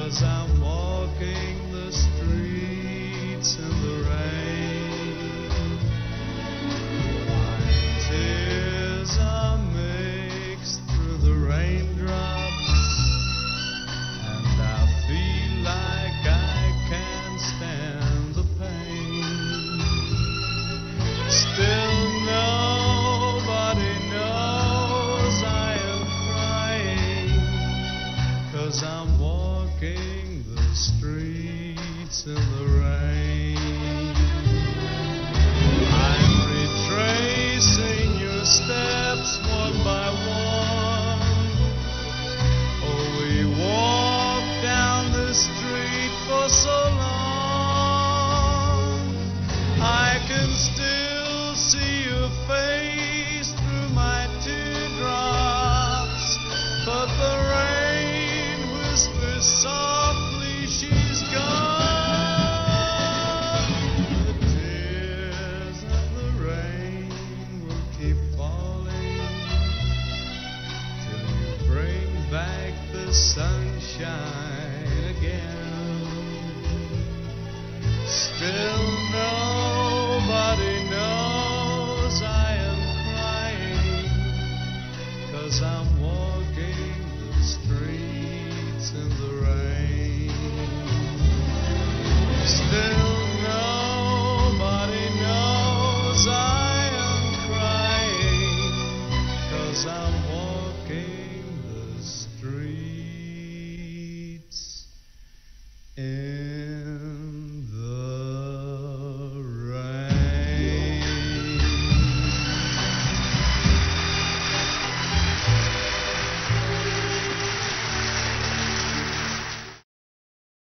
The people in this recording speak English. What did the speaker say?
Cause I'm walking the streets in the rain. Tears are mixed through the raindrops, and I feel like I can't stand the pain. Still. I'm walking the streets in the rain. Sunshine again. Still nobody knows I am crying, cause I'm walking the streets in the rain. Still